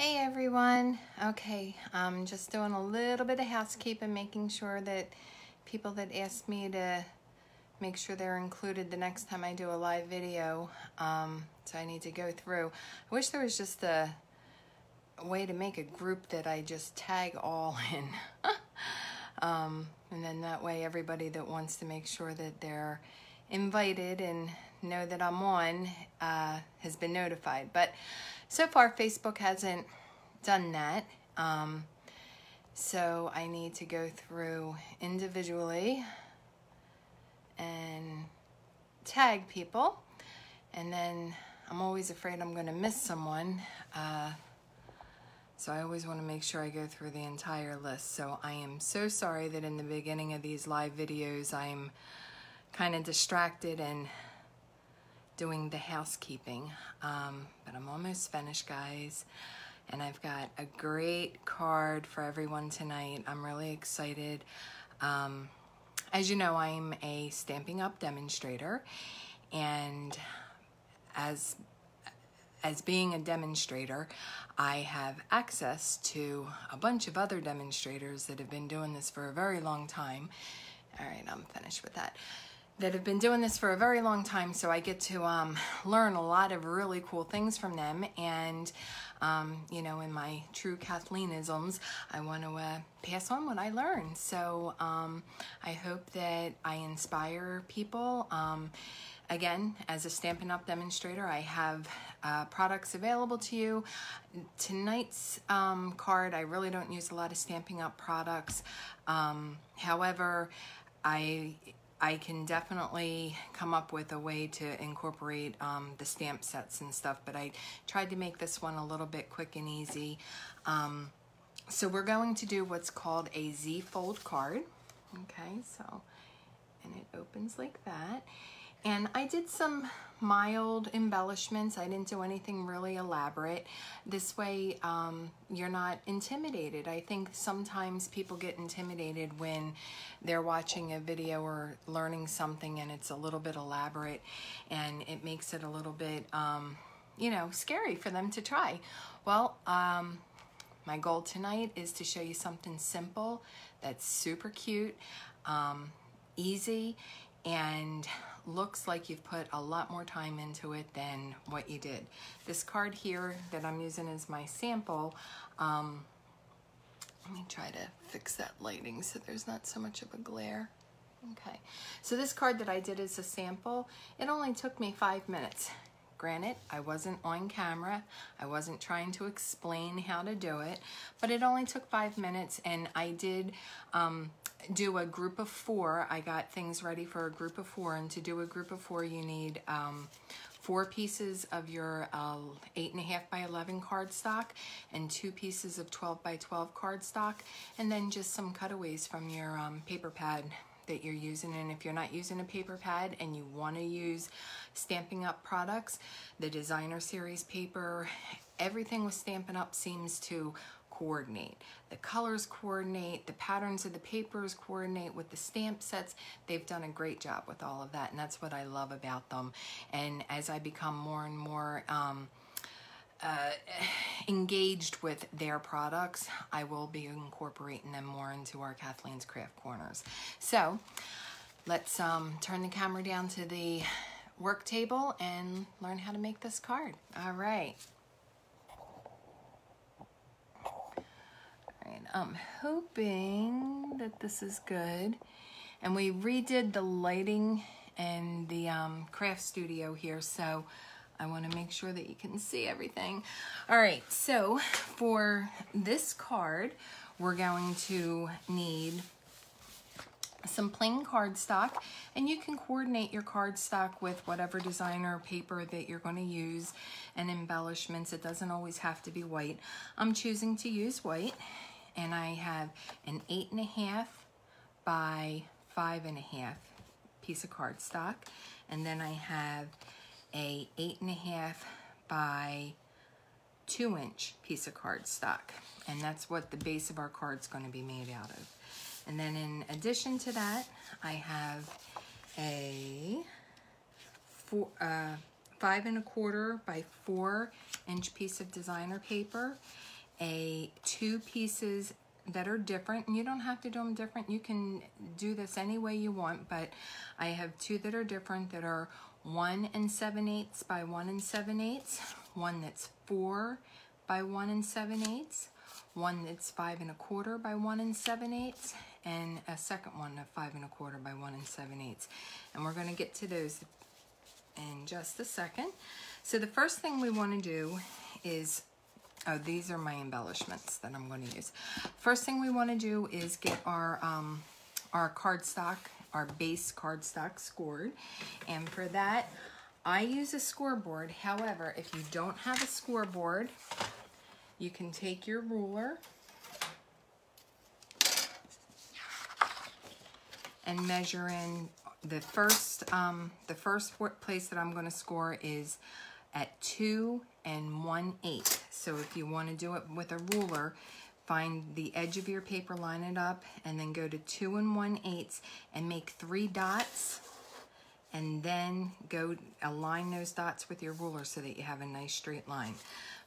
Hey everyone. Okay, I'm just doing a little bit of housekeeping, making sure that people that ask me to make sure they're included the next time I do a live video. Um, so I need to go through. I wish there was just a, a way to make a group that I just tag all in. um, and then that way everybody that wants to make sure that they're invited and know that I'm on uh, has been notified. But so far, Facebook hasn't done that. Um, so I need to go through individually and tag people. And then I'm always afraid I'm going to miss someone. Uh, so I always want to make sure I go through the entire list. So I am so sorry that in the beginning of these live videos, I'm kind of distracted and doing the housekeeping. Um, but I'm almost finished, guys. And I've got a great card for everyone tonight. I'm really excited. Um, as you know, I'm a Stampin' Up demonstrator. And as as being a demonstrator, I have access to a bunch of other demonstrators that have been doing this for a very long time. All right, I'm finished with that that have been doing this for a very long time, so I get to um, learn a lot of really cool things from them. And, um, you know, in my true Kathleenisms, I want to uh, pass on what I learned. So um, I hope that I inspire people. Um, again, as a Stampin' Up! demonstrator, I have uh, products available to you. Tonight's um, card, I really don't use a lot of Stampin' Up! products. Um, however, I I can definitely come up with a way to incorporate um, the stamp sets and stuff, but I tried to make this one a little bit quick and easy. Um, so we're going to do what's called a Z-fold card. Okay, so, and it opens like that. And I did some mild embellishments. I didn't do anything really elaborate. This way, um, you're not intimidated. I think sometimes people get intimidated when they're watching a video or learning something and it's a little bit elaborate and it makes it a little bit, um, you know, scary for them to try. Well, um, my goal tonight is to show you something simple that's super cute, um, easy, and looks like you've put a lot more time into it than what you did. This card here that I'm using as my sample, um, let me try to fix that lighting so there's not so much of a glare. Okay, so this card that I did as a sample, it only took me five minutes. Granted, I wasn't on camera. I wasn't trying to explain how to do it, but it only took five minutes and I did um, do a group of four. I got things ready for a group of four and to do a group of four you need um, four pieces of your uh, eight and a half by 11 cardstock and two pieces of 12 by 12 cardstock and then just some cutaways from your um, paper pad that you're using and if you're not using a paper pad and you want to use Stampin' Up products the designer series paper everything with Stampin' Up seems to coordinate the colors coordinate the patterns of the papers coordinate with the stamp sets they've done a great job with all of that and that's what I love about them and as I become more and more um, uh, engaged with their products, I will be incorporating them more into our Kathleen's Craft Corners. So let's um, turn the camera down to the work table and learn how to make this card. All right. Right, I'm hoping that this is good. And we redid the lighting and the um, craft studio here, so I want to make sure that you can see everything. All right, so for this card, we're going to need some plain cardstock and you can coordinate your cardstock with whatever designer paper that you're going to use and embellishments. It doesn't always have to be white. I'm choosing to use white and I have an eight and a half by five and a half piece of cardstock and then I have a eight and a half by two inch piece of cardstock. And that's what the base of our card's gonna be made out of. And then in addition to that, I have a four, uh, five and a quarter by four inch piece of designer paper, a two pieces that are different and you don't have to do them different. You can do this any way you want but I have two that are different that are one and seven eighths by one and seven eighths one that's four by one and seven eighths one that's five and a quarter by one and seven eighths and a second one of five and a quarter by one and seven eighths. And we're going to get to those in just a second. So the first thing we want to do is Oh, these are my embellishments that I'm going to use. First thing we want to do is get our um, our cardstock, our base cardstock scored. And for that, I use a scoreboard. However, if you don't have a scoreboard, you can take your ruler and measure in the first um, the first place that I'm going to score is at two and one eighth. So if you want to do it with a ruler, find the edge of your paper, line it up, and then go to two and one eighths and make three dots and then go align those dots with your ruler so that you have a nice straight line.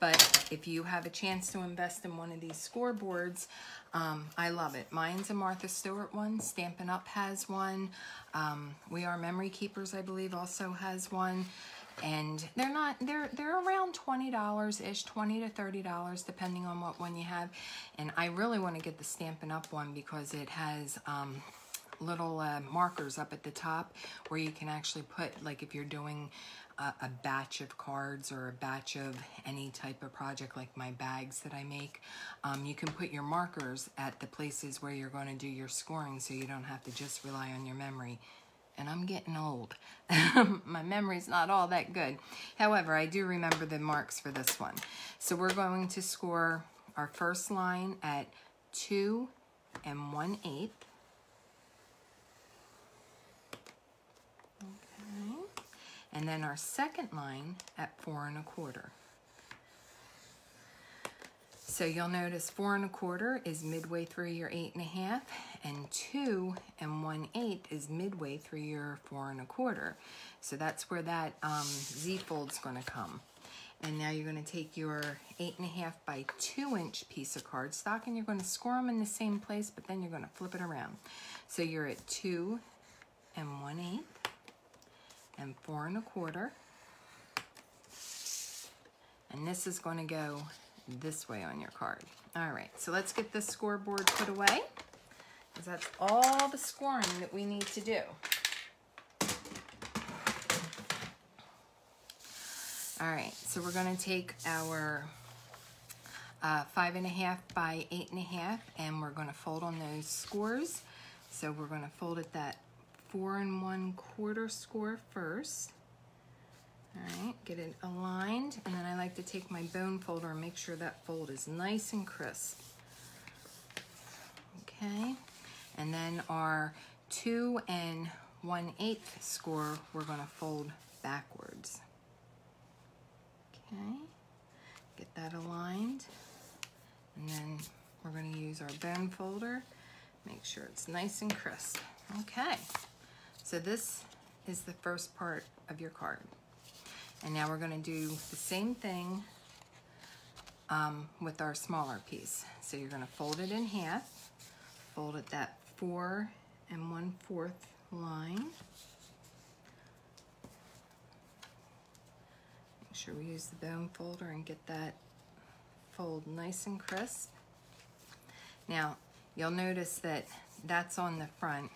But if you have a chance to invest in one of these scoreboards, um, I love it. Mine's a Martha Stewart one. Stampin' Up has one. Um, We R Memory Keepers, I believe, also has one and they're not they're they're around twenty dollars ish 20 to 30 dollars depending on what one you have. And i really want to get the stampin' up! one because it has um, little uh, markers up at the top where you can actually put like if you're doing a, a, batch of cards or a batch of any type of project like my bags that I make um, you can put your markers at the places where you're going to do your scoring so you don't have to just rely on your memory and I'm getting old. My memory's not all that good. However, I do remember the marks for this one. So we're going to score our first line at 2 and 1 eighth. Okay. And then our second line at 4 and a quarter. So you'll notice four and a quarter is midway through your eight and a half, and two and one eighth is midway through your four and a quarter. So that's where that um, Z fold's gonna come. And now you're gonna take your eight and a half by two inch piece of cardstock and you're gonna score them in the same place, but then you're gonna flip it around. So you're at two and one eighth and four and a quarter. And this is gonna go this way on your card. All right, so let's get this scoreboard put away because that's all the scoring that we need to do. All right, so we're gonna take our uh, five and a half by eight and a half and we're gonna fold on those scores. So we're gonna fold it that four and one quarter score first. All right, get it aligned, and then I like to take my bone folder and make sure that fold is nice and crisp. Okay, and then our two and one eighth score, we're gonna fold backwards. Okay, get that aligned, and then we're gonna use our bone folder, make sure it's nice and crisp. Okay, so this is the first part of your card. And now we're gonna do the same thing um, with our smaller piece. So you're gonna fold it in half, fold it that four and one fourth line. Make sure we use the bone folder and get that fold nice and crisp. Now, you'll notice that that's on the front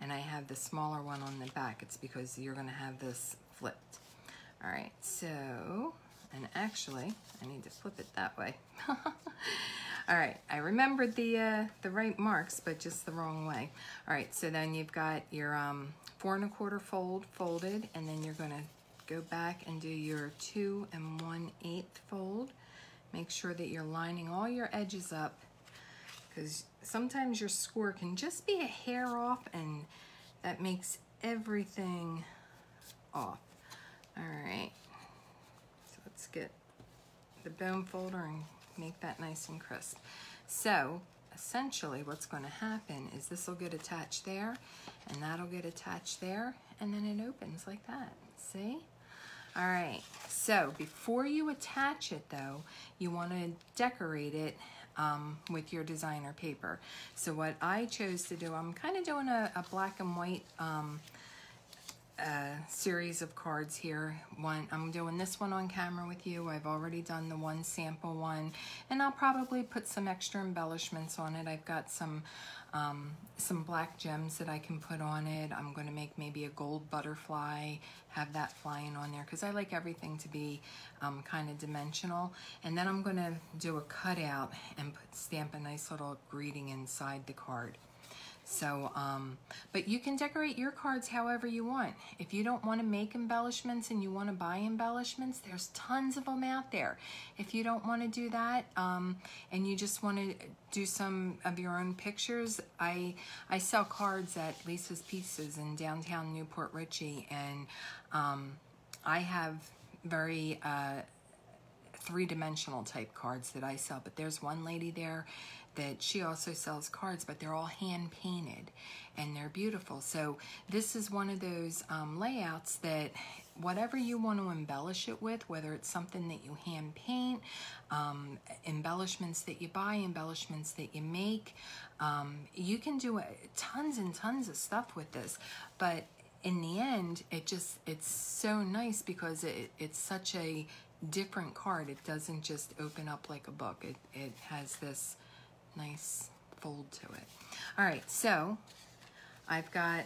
and I have the smaller one on the back. It's because you're gonna have this flipped. All right, so, and actually, I need to flip it that way. All right, I remembered the, uh, the right marks, but just the wrong way. All right, so then you've got your um, four and a quarter fold folded, and then you're gonna go back and do your two and one eighth fold. Make sure that you're lining all your edges up because sometimes your score can just be a hair off and that makes everything off. All right, so let's get the bone folder and make that nice and crisp. So essentially what's gonna happen is this will get attached there and that'll get attached there and then it opens like that, see? All right, so before you attach it though, you want to decorate it um, with your designer paper. So what I chose to do, I'm kind of doing a, a, black and white um, uh, series of cards here. One, I'm doing this one on camera with you. I've already done the one sample one, and I'll probably put some extra embellishments on it. I've got some um, some black gems that I can put on it. I'm going to make maybe a gold butterfly, have that flying on there because I like everything to be um, kind of dimensional. And then I'm going to do a cutout and put, stamp a nice little greeting inside the card. So, um, but you can decorate your cards however you want. If you don't want to make embellishments and you want to buy embellishments, there's tons of them out there. If you don't want to do that um, and you just want to do some of your own pictures, I I sell cards at Lisa's Pieces in downtown New Port Richey, and um, I have very uh, three-dimensional type cards that I sell. But there's one lady there that she also sells cards, but they're all hand painted and they're beautiful. So this is one of those um, layouts that whatever you want to embellish it with, whether it's something that you hand paint, um, embellishments that you buy, embellishments that you make, um, you can do tons and tons of stuff with this. But in the end, it just, it's so nice because it, it's such a different card. It doesn't just open up like a book. It, it has this nice fold to it. All right, so I've got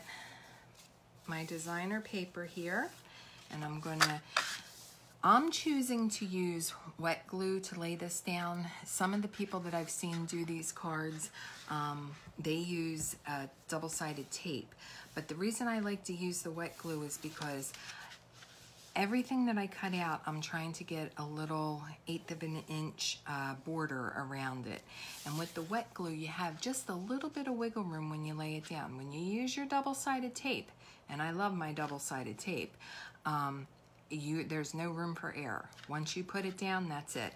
my designer paper here and I'm gonna, I'm choosing to use wet glue to lay this down. Some of the people that I've seen do these cards, um, they use double-sided tape. But the reason I like to use the wet glue is because everything that I cut out, I'm trying to get a little eighth of an inch uh, border around it. And with the wet glue, you have just a little bit of wiggle room when you lay it down. When you use your double-sided tape, and I love my double-sided tape, um, you there's no room for error. Once you put it down, that's it.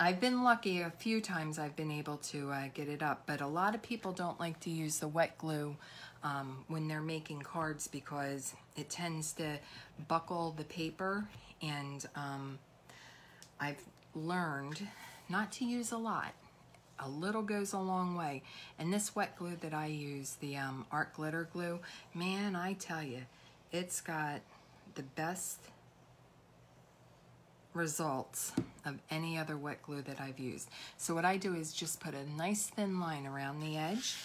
I've been lucky a few times I've been able to uh, get it up, but a lot of people don't like to use the wet glue um, when they're making cards because it tends to buckle the paper and um, I've learned not to use a lot. A little goes a long way. And this wet glue that I use, the um, Art Glitter Glue, man, I tell you, it's got the best results of any other wet glue that I've used. So what I do is just put a nice thin line around the edge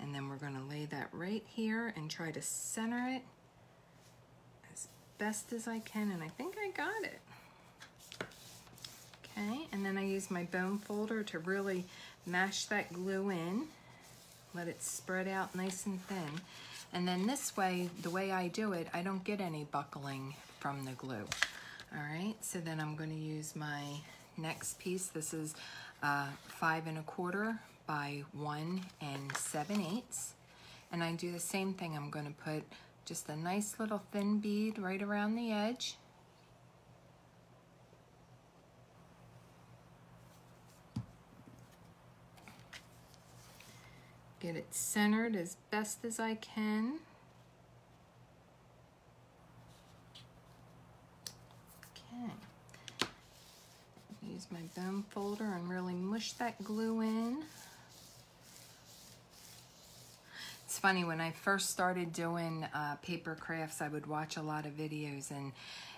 and then we're gonna lay that right here and try to center it as best as I can and I think I got it. Okay, and then I use my bone folder to really mash that glue in, let it spread out nice and thin. And then this way, the way I do it, I don't get any buckling from the glue. All right, so then I'm gonna use my next piece. This is uh, five and a quarter by one and seven eighths. And I do the same thing. I'm gonna put just a nice little thin bead right around the edge. Get it centered as best as I can. Okay. use my bone folder and really mush that glue in. Funny, when I first started doing uh, paper crafts, I would watch a lot of videos and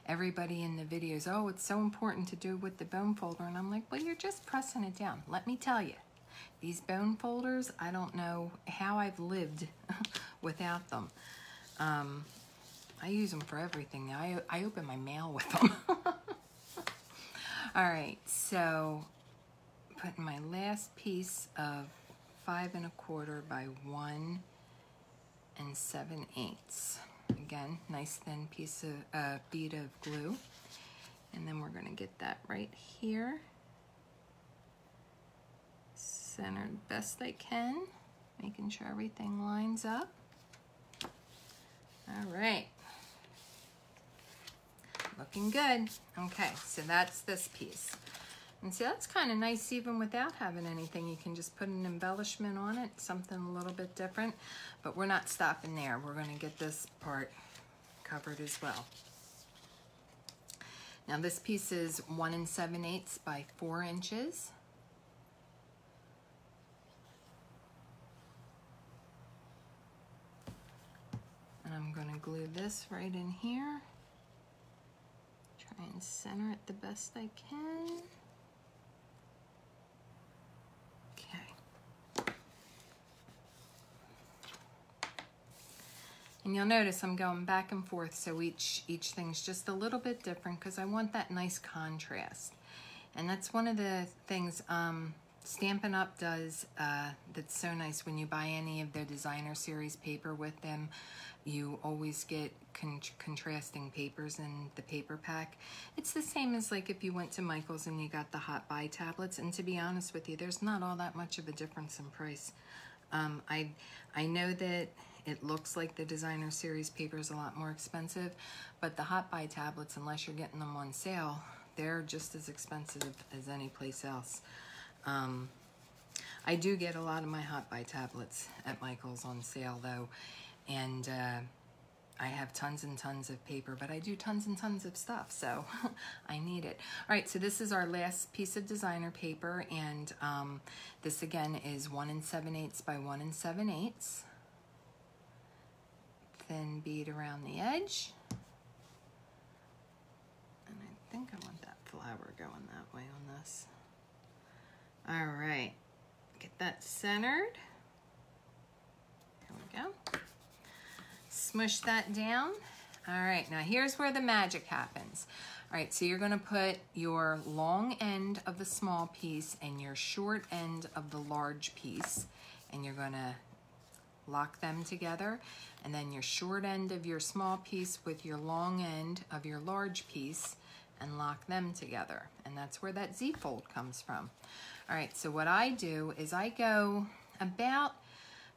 everybody in the videos, oh, it's so important to do with the bone folder. And I'm like, well, you're just pressing it down. Let me tell you, these bone folders, I don't know how I've lived without them. Um, I use them for everything. I, I open my mail with them. All right, so putting my last piece of five and a quarter by one and seven eighths. Again, nice thin piece of uh, bead of glue. And then we're gonna get that right here. Centered best I can, making sure everything lines up. All right. Looking good. Okay, so that's this piece. And see, that's kind of nice even without having anything. You can just put an embellishment on it, something a little bit different. But we're not stopping there. We're going to get this part covered as well. Now this piece is one and seven eighths by four inches. And I'm gonna glue this right in here. Try and center it the best I can. Okay. And you'll notice I'm going back and forth so each, each thing's just a little bit different because I want that nice contrast. And that's one of the things um, Stampin' Up! does uh, that's so nice when you buy any of their designer series paper with them. You always get con contrasting papers in the paper pack. It's the same as like if you went to Michael's and you got the hot buy tablets. And to be honest with you, there's not all that much of a difference in price. Um, I, I know that it looks like the designer series paper is a lot more expensive, but the hot buy tablets, unless you're getting them on sale, they're just as expensive as any place else. Um, I do get a lot of my hot buy tablets at Michael's on sale though, and uh, I have tons and tons of paper, but I do tons and tons of stuff, so I need it. All right, so this is our last piece of designer paper, and um, this again is one and seven eighths by one and seven eighths. Thin bead around the edge. And I think I want that flower going that way on this. All right, get that centered. There we go. Smush that down. All right, now here's where the magic happens. All right, so you're gonna put your long end of the small piece and your short end of the large piece, and you're gonna lock them together, and then your short end of your small piece with your long end of your large piece, and lock them together. And that's where that Z-fold comes from. All right, so what I do is I go about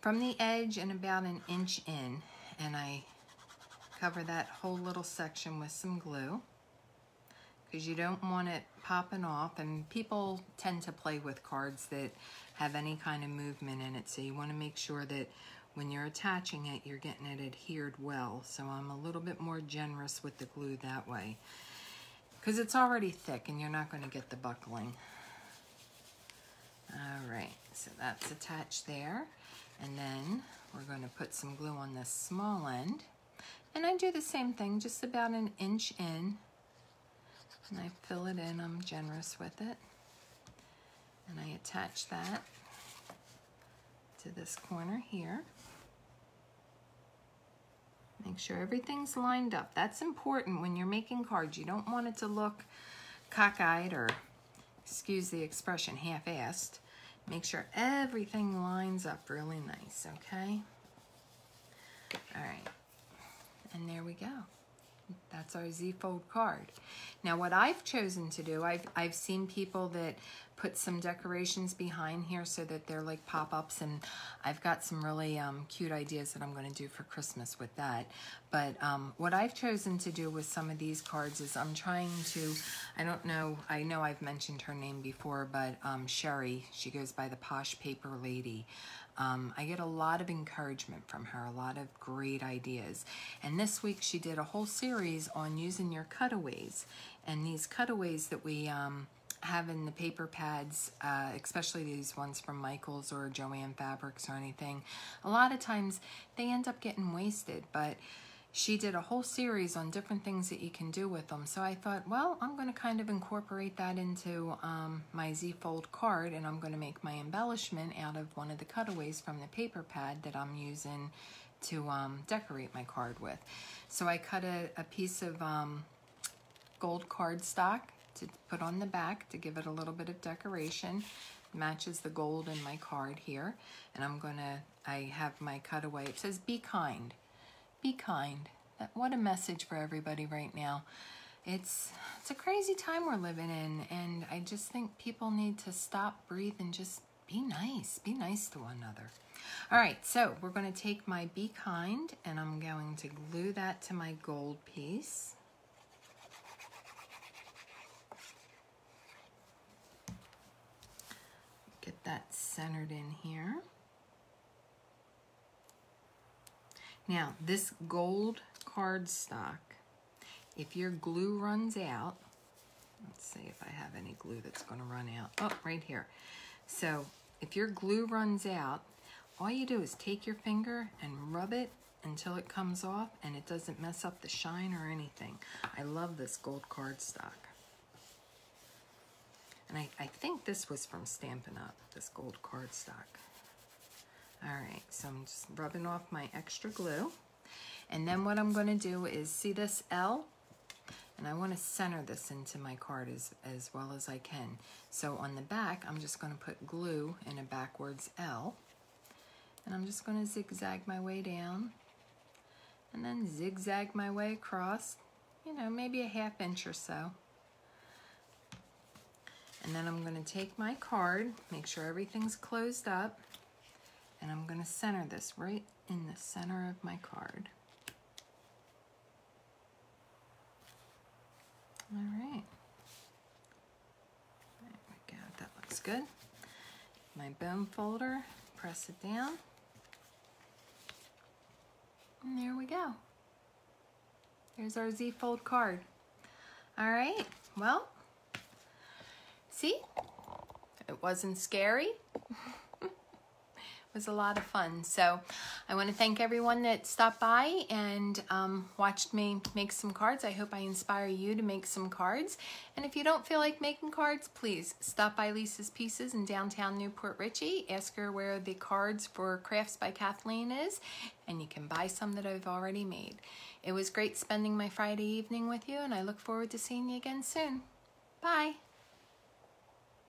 from the edge and about an inch in, and I cover that whole little section with some glue because you don't want it popping off and people tend to play with cards that have any kind of movement in it so you want to make sure that when you're attaching it you're getting it adhered well so I'm a little bit more generous with the glue that way because it's already thick and you're not going to get the buckling all right, so that's attached there. And then we're going to put some glue on this small end. And I do the same thing, just about an inch in. And I fill it in, I'm generous with it. And I attach that to this corner here. Make sure everything's lined up. That's important when you're making cards. You don't want it to look cockeyed or, excuse the expression, half-assed. Make sure everything lines up really nice, okay? All right, and there we go. That's our Z-fold card. Now what I've chosen to do, I've, I've seen people that put some decorations behind here so that they're like pop-ups and I've got some really um, cute ideas that I'm going to do for Christmas with that. But um, what I've chosen to do with some of these cards is I'm trying to, I don't know, I know I've mentioned her name before, but um, Sherry, she goes by the Posh Paper Lady. Um, I get a lot of encouragement from her, a lot of great ideas. And this week she did a whole series on using your cutaways. And these cutaways that we um, have in the paper pads, uh, especially these ones from Michaels or Joann Fabrics or anything, a lot of times they end up getting wasted. But she did a whole series on different things that you can do with them. So I thought, well, I'm going to kind of incorporate that into um, my Z-fold card and I'm going to make my embellishment out of one of the cutaways from the paper pad that I'm using to um, decorate my card with. So I cut a, a piece of um, gold cardstock to put on the back to give it a little bit of decoration. Matches the gold in my card here. And I'm going to, I have my cutaway. It says, be kind be kind. What a message for everybody right now. It's it's a crazy time we're living in, and I just think people need to stop, breathe, and just be nice. Be nice to one another. All right, so we're going to take my Be Kind, and I'm going to glue that to my gold piece. Get that centered in here. Now, this gold cardstock, if your glue runs out, Let's see if I have any glue that's going to run out. Oh, right here. So if your glue runs out, all you do is take your finger and rub it until it comes off and it doesn't mess up the shine or anything. I love this gold cardstock. And I, I think this was from Stampin' Up, this gold cardstock. All right, so I'm just rubbing off my extra glue. And then what I'm gonna do is, see this L? And I wanna center this into my card as, as well as I can. So on the back, I'm just gonna put glue in a backwards L. And I'm just gonna zigzag my way down and then zigzag my way across, you know, maybe a half inch or so. And then I'm gonna take my card, make sure everything's closed up, and I'm gonna center this right in the center of my card. All right. There we go, that looks good. My bone folder, press it down. And there we go. There's our Z-fold card. All right, well, see, it wasn't scary. was a lot of fun. So I want to thank everyone that stopped by and um, watched me make some cards. I hope I inspire you to make some cards. And if you don't feel like making cards, please stop by Lisa's Pieces in downtown New Port Richey. Ask her where the cards for Krafts by Kathleen is, and you can buy some that I've already made. It was great spending my Friday evening with you, and I look forward to seeing you again soon. Bye.